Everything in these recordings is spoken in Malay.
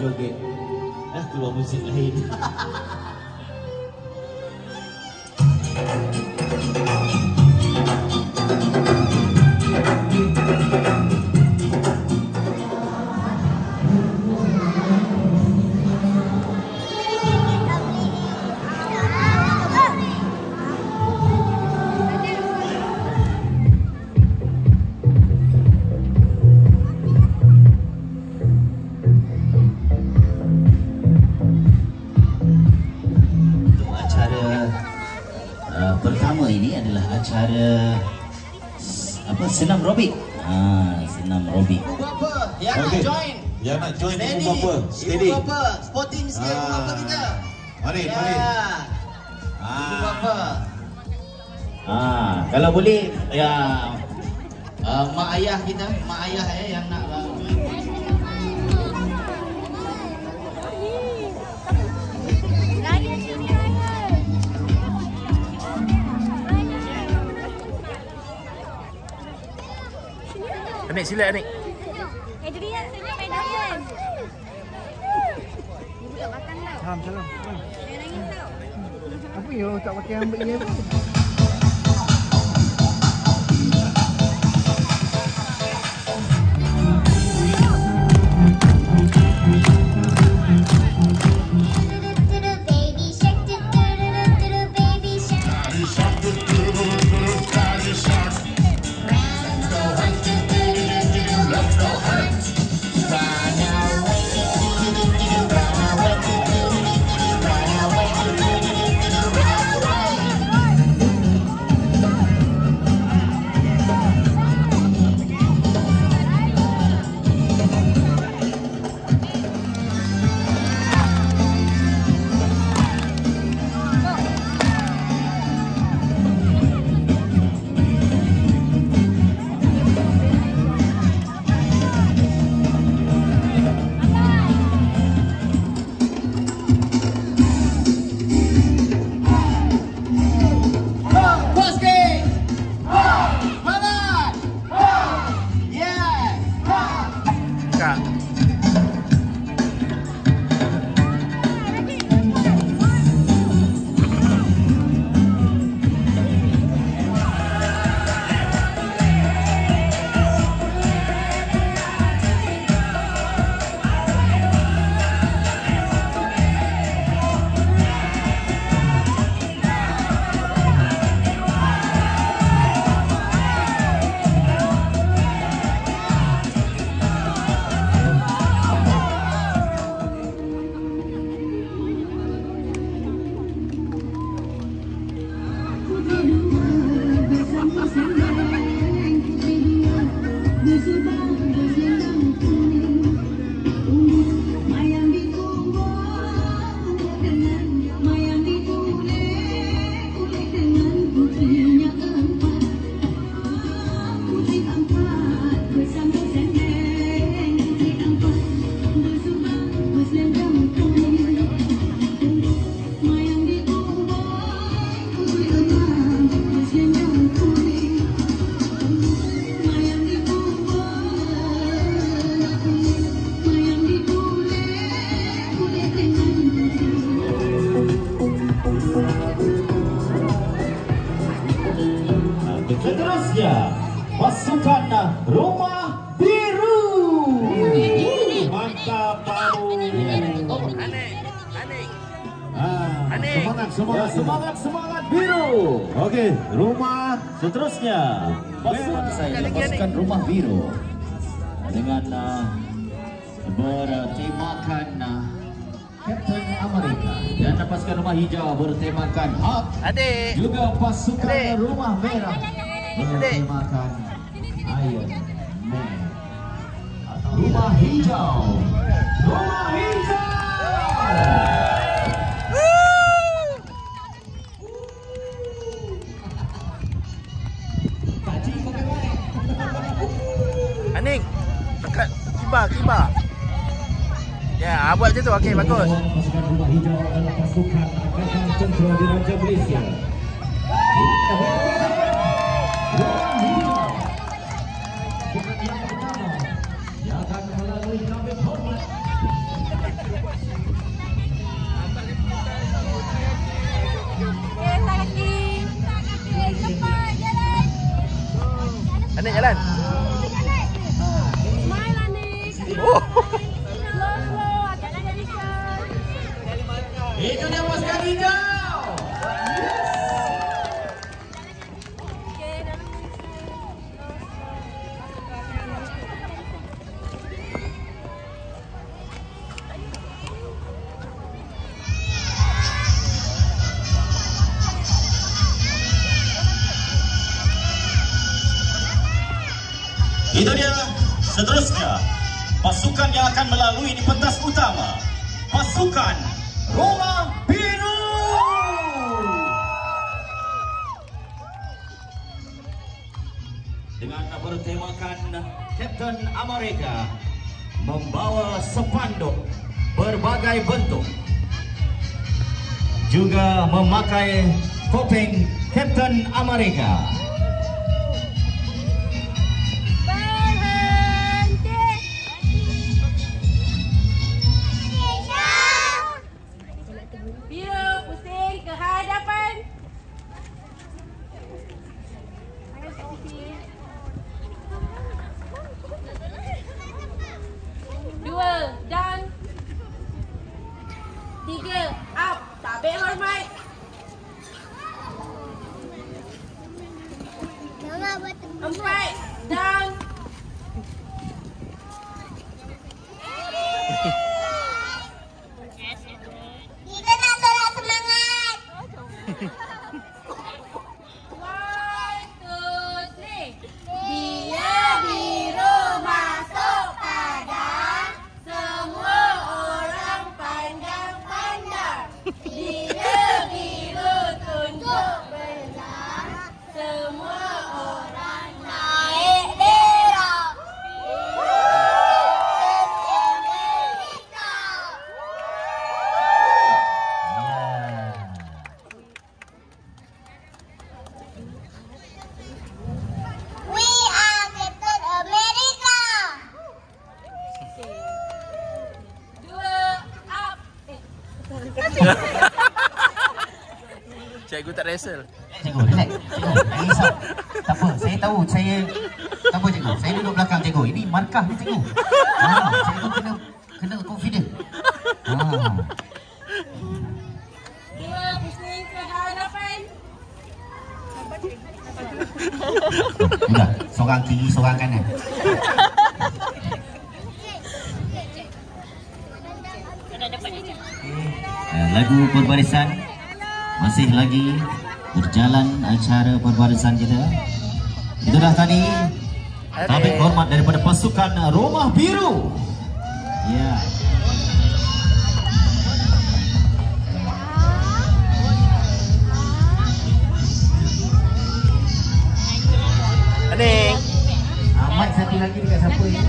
joget. Eh keluar musik lain. s- apa senam robik. Ah, senam robik. Ibu bapa yang nak join. Yang nak join Steady. ibu bapa. Steady. Ibu bapa, sporting sikit ibu bapa Ah. kita. Mari, Ya. mari. Ibu Ah. bapa. Ah, kalau boleh ya Uh, mak ayah kita, mak ayah eh yang nak Anik sila Anik. Eh jadi ya, saya main durian. Ibu tak makan tau. Salam, salam. Apa ya tak pakai ambil ni apa? Seterusnya. Pasukan saya pasukan rumah biru. Dengan uh, bertemakan uh, Captain Amerika dan pasukan rumah hijau bertemakan Hulk. Adik. juga pasukan Adik. rumah merah bertemakan Iron Man. Atau rumah hijau Ya, ah, buat macam tu. Okey, bagus. Anak jalan. Itu dia pasukan hijau. Captain America membawa sepanduk berbagai bentuk juga memakai topeng Captain America. Wrestle. Cikgu, relax. Cikgu, jangan risau. Tak apa, saya tahu saya... Tak apa, Cikgu. Saya duduk belakang Cikgu. Ini markah ni, Cikgu. Ha, cikgu kena kena confident. Ha. Sudah, seorang kiri, seorang kanan. Eh, Lagu perbarisan masih lagi berjalan acara perbarisan kita. Itulah tadi tabik hormat daripada pasukan Roma Biru. Ya. Aning. Amat satu lagi dekat siapa ni?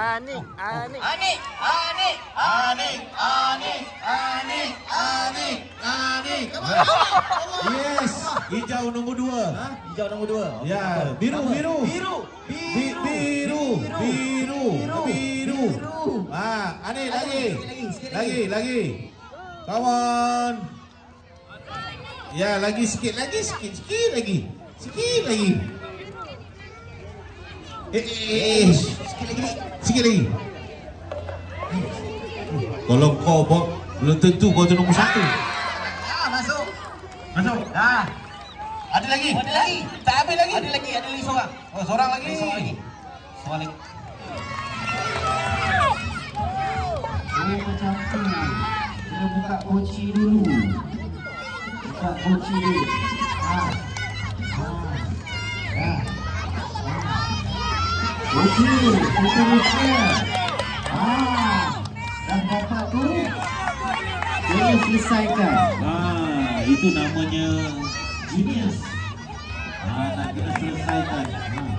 Anik, Anik. Anik, Anik, Anik, Anik, Anik, Anik, Anik. Yes, hijau nombor dua. Hijau nombor 2. Ya, biru, biru. Biru. Bi- biru, biru, biru. Ah, Ani lagi. Lagi, lagi. Come on. Ya, lagi sikit, lagi sikit, sikit lagi. Sikit lagi. Eh, eh, eh. Sikit lagi. Sikit lagi. Kalau kau bawa, belum tentu kau tu nombor satu. Ah, masuk. Masuk. Dah. Ada lagi? Ada lagi. Tak habis lagi. Ada lagi, ada lagi seorang. Oh, seorang lagi. Seorang lagi. Seorang lagi. Oh, macam tu. Kita buka kunci dulu. Buka kunci dulu. Ah, selesaikan. Ah, itu namanya genius. Ah, nak kena selesaikan. Ah,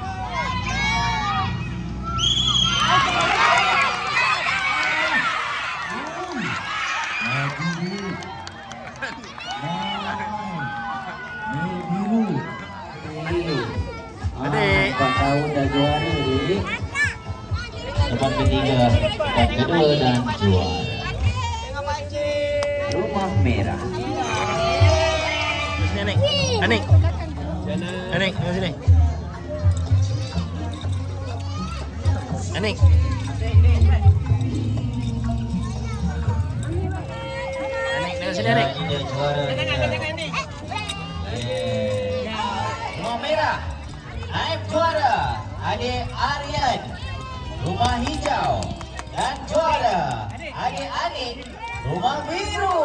Tempat ketiga, tempat kedua dan juara. Rumah merah. Anik. Anik. Anik, tengok sini. Anik. Anik, tengok sini Anik. Ini juara. Eh. Rumah merah. Naib juara. Adik Aryan. Rumah hijau. Dan juara. Adik Anik. Rumah biru.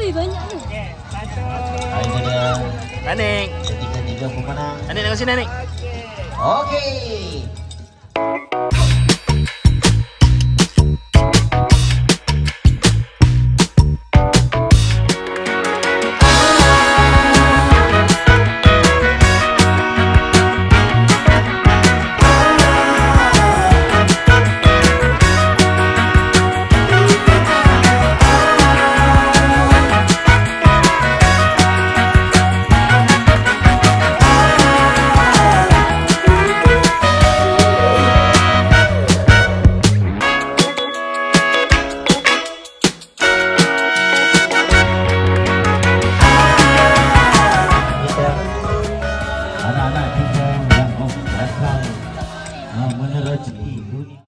Wih, banyak ni. Ini dia Anik. ketiga-tiga pemenang. Anik, tengok sini Anik. Okey.